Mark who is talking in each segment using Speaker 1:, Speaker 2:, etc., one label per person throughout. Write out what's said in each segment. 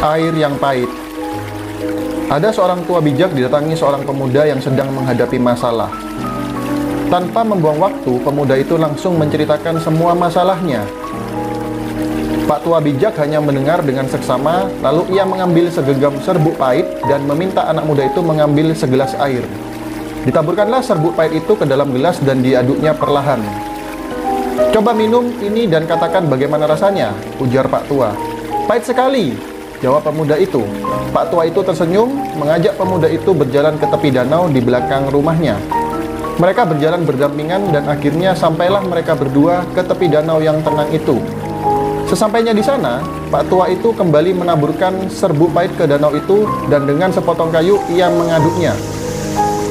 Speaker 1: Air yang pahit. Ada seorang tua bijak didatangi seorang pemuda yang sedang menghadapi masalah. Tanpa membuang waktu, pemuda itu langsung menceritakan semua masalahnya. Pak tua bijak hanya mendengar dengan seksama, lalu ia mengambil segenggam serbuk pahit dan meminta anak muda itu mengambil segelas air. Ditaburkanlah serbuk pahit itu ke dalam gelas dan diaduknya perlahan. Coba minum ini dan katakan bagaimana rasanya, ujar Pak tua. Pahit sekali, jawab pemuda itu. Pak tua itu tersenyum, mengajak pemuda itu berjalan ke tepi danau di belakang rumahnya. Mereka berjalan berdampingan dan akhirnya sampailah mereka berdua ke tepi danau yang tenang itu. Sesampainya di sana, Pak tua itu kembali menaburkan serbuk pahit ke danau itu dan dengan sepotong kayu ia mengaduknya.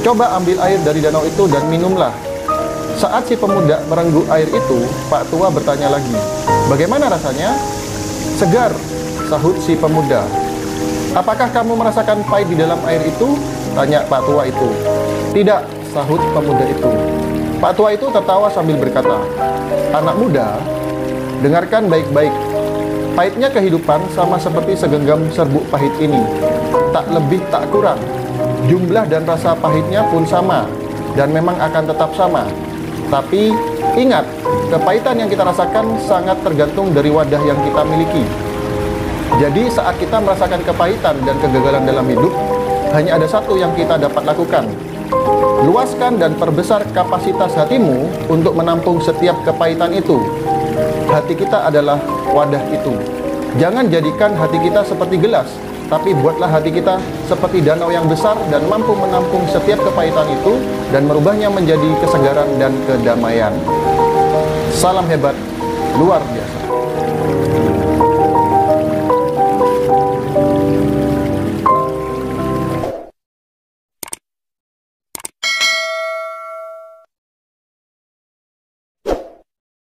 Speaker 1: Coba ambil air dari danau itu dan minumlah. Saat si pemuda merenggut air itu, Pak tua bertanya lagi, "Bagaimana rasanya?" "Segar," sahut si pemuda. "Apakah kamu merasakan pahit di dalam air itu?" tanya Pak tua itu. "Tidak," sahut pemuda itu. Pak tua itu tertawa sambil berkata, "Anak muda, dengarkan baik-baik. Pahitnya kehidupan sama seperti segenggam serbuk pahit ini. Tak lebih tak kurang. Jumlah dan rasa pahitnya pun sama dan memang akan tetap sama. Tapi ingat, kepahitan yang kita rasakan sangat tergantung dari wadah yang kita miliki. Jadi saat kita merasakan kepahitan dan kegagalan dalam hidup, hanya ada satu yang kita dapat lakukan. Luaskan dan perbesar kapasitas hatimu untuk menampung setiap kepahitan itu. Hati kita adalah wadah itu. Jangan jadikan hati kita seperti gelas, tapi buatlah hati kita seperti danau yang besar dan mampu menampung setiap kepahitan itu dan merubahnya menjadi kesegaran dan kedamaian. Salam hebat, luar biasa.